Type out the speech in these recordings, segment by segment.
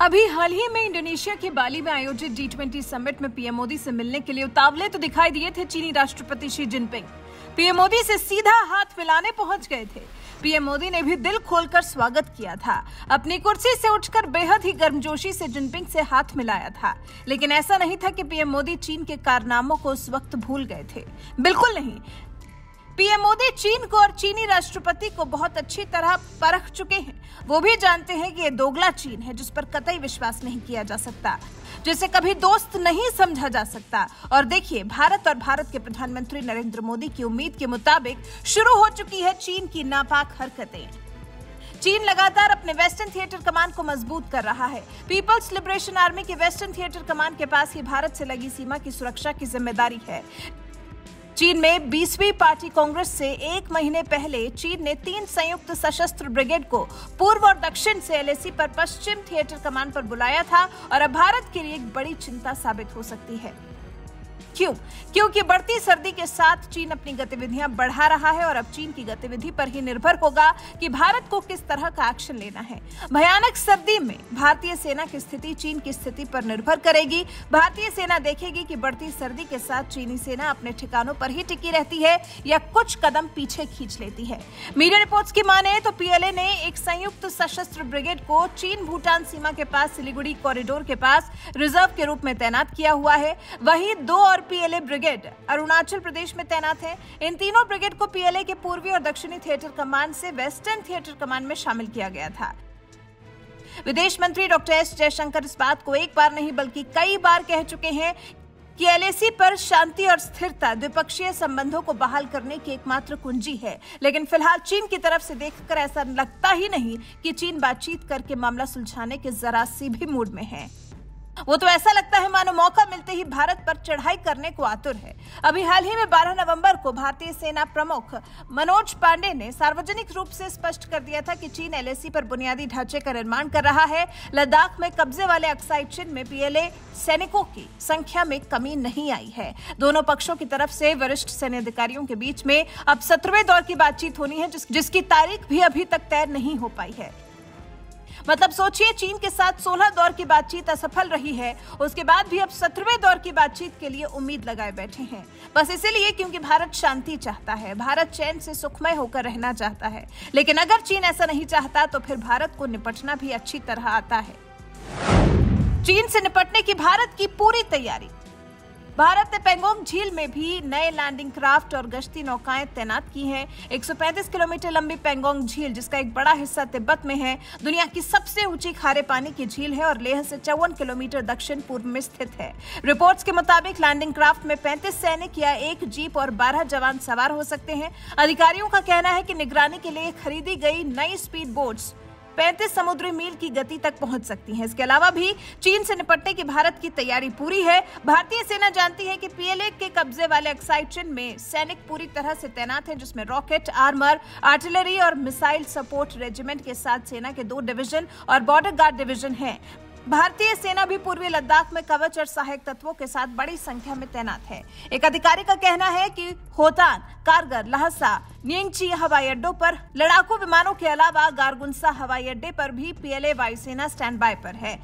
अभी हाल ही में इंडोनेशिया के बाली में आयोजित जी ट्वेंटी समिट में पीएम मोदी से मिलने के लिए उतावले तो दिखाई दिए थे चीनी राष्ट्रपति शी जिनपिंग पीएम मोदी से सीधा हाथ मिलाने पहुँच गए थे। पीएम मोदी ने भी दिल खोलकर स्वागत किया था। अपनी कुर्सी से उठकर बेहद ही गर्मजोशी से जिनपिंग से हाथ मिलाया था। लेकिन ऐसा नहीं था कि पीएम मोदी चीन के कारनामों को उस वक्त भूल गए थे। बिल्कुल नहीं। पीएम मोदी चीन को और चीनी राष्ट्रपति को बहुत अच्छी तरह परख चुके हैं। वो भी जानते हैं कि ये दोगला चीन है, जिस पर कतई विश्वास नहीं किया जा सकता, जिसे कभी दोस्त नहीं समझा जा सकता। और देखिए, भारत और भारत के प्रधानमंत्री नरेंद्र मोदी की उम्मीद के मुताबिक शुरू हो चुकी है चीन की नापाक हरकतें। चीन लगातार अपने वेस्टर्न थिएटर कमान को मज़बूत कर रहा है। पीपल्स लिबरेशन आर्मी के वेस्टर्न थिएटर कमान के पास ही भारत से लगी सीमा की सुरक्षा की ज़िम्मेदारी है। चीन में बीसवीं पार्टी कांग्रेस से एक महीने पहले चीन ने तीन संयुक्त सशस्त्र ब्रिगेड को पूर्व और दक्षिण से एलएसी पर पश्चिम थिएटर कमान पर बुलाया था और अब भारत के लिए एक बड़ी चिंता साबित हो सकती है। क्यों? क्योंकि बढ़ती सर्दी के साथ चीन अपनी गतिविधियाँ बढ़ा रहा है और अब चीन की गतिविधि पर ही निर्भर होगा कि भारत को किस तरह का एक्शन लेना है। भयानक सर्दी में भारतीय सेना की स्थिति चीन की स्थिति पर निर्भर करेगी। भारतीय सेना देखेगी कि बढ़ती सर्दी के साथ चीनी सेना अपने ठिकानों पर ही टिकी रहती है या कुछ कदम पीछे खींच लेती है। मीडिया रिपोर्ट्स की माने तो पीएलए ने एक संयुक्त सशस्त्र ब्रिगेड को चीन भूटान सीमा के पास सिलीगुड़ी कॉरिडोर के पास रिज़र्व के रूप में तैनात किया हुआ है। वहीं दो और पीएलए ब्रिगेड, अरुणाचल प्रदेश में तैनात है। इन तीनों ब्रिगेड को पीएलए के पूर्वी और दक्षिणी थिएटर कमान से वेस्टर्न थिएटर कमान में शामिल किया गया था। विदेश मंत्री डॉक्टर एस जयशंकर इस बात को एक बार नहीं, बल्कि कई बार कह चुके हैं कि एलएसी पर शांति और स्थिरता द्विपक्षीय संबंधों को बहाल करने की एकमात्र कुंजी है। लेकिन फ़िलहाल चीन की तरफ़ से देखकर ऐसा लगता ही नहीं कि चीन बातचीत करके मामला सुलझाने के जरा सी भी मूड में है। वो तो ऐसा लगता है मानो मौका मिलते ही भारत पर चढ़ाई करने को आतुर है। अभी हाल ही में 12 नवंबर को भारतीय सेना प्रमुख मनोज पांडे ने सार्वजनिक रूप से स्पष्ट कर दिया था कि चीन एलएसी पर बुनियादी ढांचे का निर्माण कर रहा है। लद्दाख में कब्जे वाले अक्साई चिन्ह में पीएलए सैनिकों की संख्या में कमी नहीं आई है। दोनों पक्षों की तरफ़ से वरिष्ठ सैन्य अधिकारियों के बीच में अब सत्रहवें दौर की बातचीत होनी है जिसकी तारीख भी अभी तक तय नहीं हो पाई है। मतलब सोचिए, चीन के साथ 16 दौर की बातचीत असफल रही है। उसके बाद भी अब सत्रहवें दौर की बातचीत के लिए उम्मीद लगाए बैठे हैं। बस इसीलिए क्योंकि भारत शांति चाहता है, भारत चैन से सुखमय होकर रहना चाहता है। लेकिन अगर चीन ऐसा नहीं चाहता तो फिर भारत को निपटना भी अच्छी तरह आता है। चीन से निपटने की भारत की पूरी तैयारी। भारत ने पेंगोंग झील में भी नए लैंडिंग क्राफ्ट और गश्ती नौकाएँ तैनात की हैं। 135 किलोमीटर लंबी पेंगोंग झील, जिसका एक बड़ा हिस्सा तिब्बत में है, दुनिया की सबसे ऊँची खारे पानी की झील है और लेह से चौवन किलोमीटर दक्षिण पूर्व में स्थित है। रिपोर्ट्स के मुताबिक लैंडिंग क्राफ्ट में पैंतीस सैनिक या एक जीप और बारह जवान सवार हो सकते हैं। अधिकारियों का कहना है की निगरानी के लिए खरीदी गई नई स्पीड बोट्स पैंतीस समुद्री मील की गति तक पहुँच सकती हैं। इसके अलावा भी चीन से निपटने की भारत की तैयारी पूरी है। भारतीय सेना जानती है कि पीएलए के कब्जे वाले एक्साइटन में सैनिक पूरी तरह से तैनात है, जिसमें रॉकेट, आर्मर, आर्टिलरी और मिसाइल सपोर्ट रेजिमेंट के साथ सेना के दो डिवीज़न और बॉर्डर गार्ड डिवीज़न है। भारतीय सेना भी पूर्वी लद्दाख में कवच और सहायक तत्वों के साथ बड़ी संख्या में तैनात है। एक अधिकारी का कहना है कि होतान, कारगर, लहसा नियंगची हवाई अड्डों पर, लड़ाकू विमानों के अलावा गारगुंसा हवाई अड्डे पर भी पीएलए वायुसेना स्टैंड बाय पर है।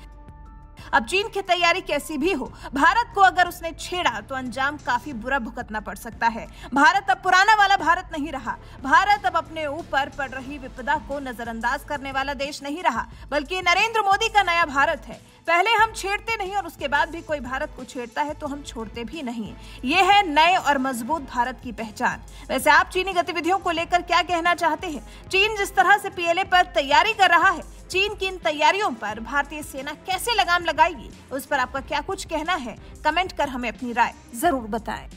अब चीन की तैयारी कैसी भी हो, भारत को अगर उसने छेड़ा तो अंजाम काफ़ी बुरा भुगतना पड़ सकता है। भारत अब पुराना वाला भारत नहीं रहा। भारत अब अपने ऊपर पड़ रही विपदा को नजरअंदाज करने वाला देश नहीं रहा, बल्कि नरेंद्र मोदी का नया भारत है। पहले हम छेड़ते नहीं और उसके बाद भी कोई भारत को छेड़ता है तो हम छोड़ते भी नहीं। ये है नए और मज़बूत भारत की पहचान। वैसे आप चीनी गतिविधियों को लेकर क्या कहना चाहते हैं? चीन जिस तरह से पीएलए पर तैयारी कर रहा है चीन की इन तैयारियों पर भारतीय सेना कैसे लगाम लगाएगी? उस पर आपका क्या कुछ कहना है? कमेंट कर हमें अपनी राय ज़रूर बताएँ।